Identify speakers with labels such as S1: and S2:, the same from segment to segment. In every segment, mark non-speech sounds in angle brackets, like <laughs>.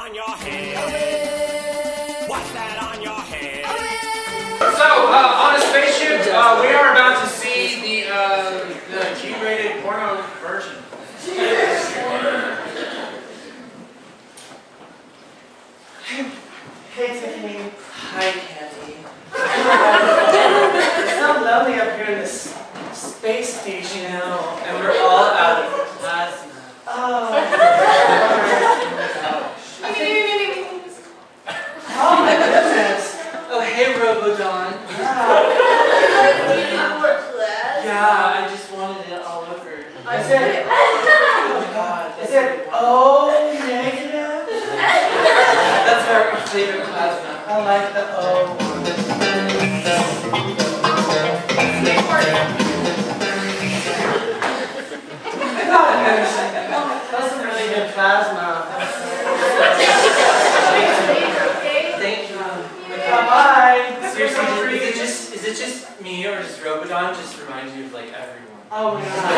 S1: on your head? What's that on your head?
S2: So, uh, on a spaceship, uh, we are about to see the, uh, the G-rated porno version.
S3: Hey Tiffany,
S2: Hi, Candy. <laughs>
S3: it's so lonely up here in this space station.
S2: You know, and we're all out of plasma.
S3: Oh. oh my goodness.
S2: Oh, hey, Robodon.
S3: Wow.
S2: Yeah, I just wanted it all over.
S3: Is it,
S2: Oh, my God.
S3: is it O negative?
S2: That's our favorite plasma.
S3: I like the O. I got it. That's some really good plasma.
S2: Seriously, is it just is it just me or does Robodon just remind you of like everyone?
S3: Oh my god.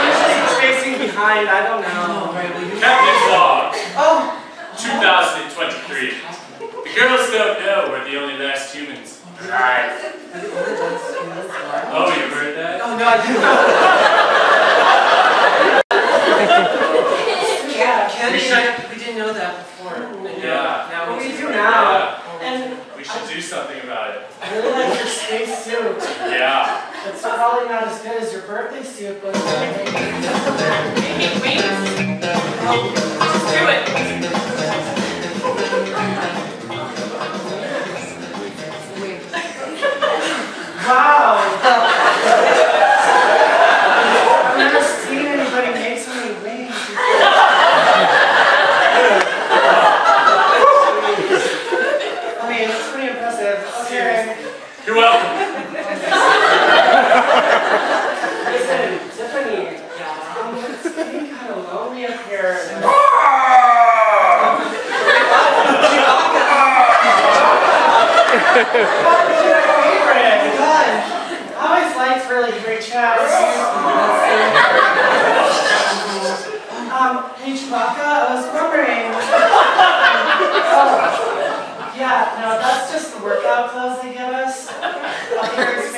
S3: <laughs> Usually facing behind, I don't know.
S2: right, well,
S4: Captain's log,
S3: Oh,
S4: 2023. The girls don't know we're the only last humans. Right. Oh, you heard that?
S2: Oh no, I didn't know. <laughs>
S3: yeah.
S2: Candy,
S4: We
S2: and I- we didn't know that before.
S4: Yeah.
S2: Now
S3: What
S2: we
S3: we
S2: do.
S3: do now.
S4: Yeah.
S3: And
S4: We should do something about it.
S3: I really like your space suit.
S4: Yeah.
S3: It's probably not as good as your birthday suit, but uh, Do here. Favorite? I always liked really great chats. Um, Chewbacca, I was wondering. Yeah, no, that's just the workout clothes they give us.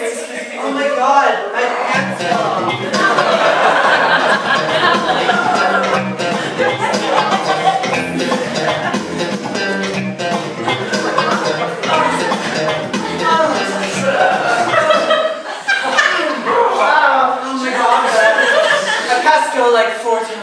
S2: go like times